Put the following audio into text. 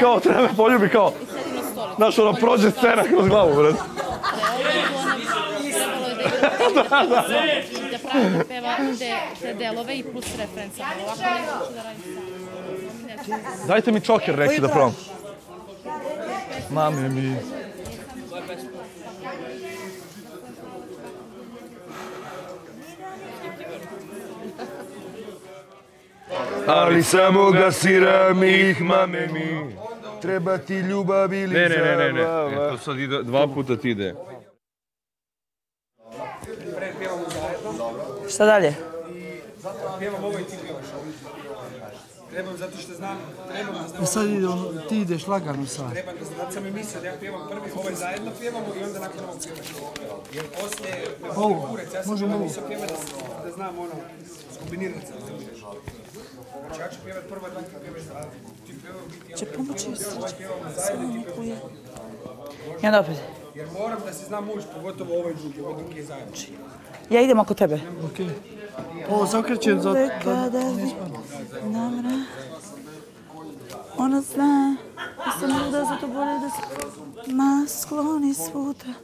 Kao treba me poljubi, kao, znaš, ono, prođe scena kroz glavu, brad. Da te delove i plus da. Dajte mi čoker neki da probam. Mame mi. Ali samo ga siram ih mame mi Treba ti ljubav ili Ne, ne, ne, ne, ne. zabava. E, to sad ide, dva puta ti ide. Šta dalje? Pjevam ovo i ti pjevaš ovo. Trebam zato što znam, trebam da znam, E sad ide ono, ti ideš lagano sad. trebam da znam, sam i mislio da ja pjevam prvi, ovaj zajedno pjevamo i onda nakon ovog pjevaš. Jer poslije boli kurac, ja sam da, znam ono, skombinirati se. Znači ja ću pjevat prva dva, ti pjevaš za ti pjevam biti, Će pomoći ovaj ti pjevaš I onda opet. Jer moram da se zna muž, pogotovo ovaj drugi, ovaj drugi je zajedno. Ja idem oko tebe. Okej. Ovo zakrećem za... Uvek da kada ne ispadne. namra Ona zna da sam luda, zato bolje da se ma skloni svuda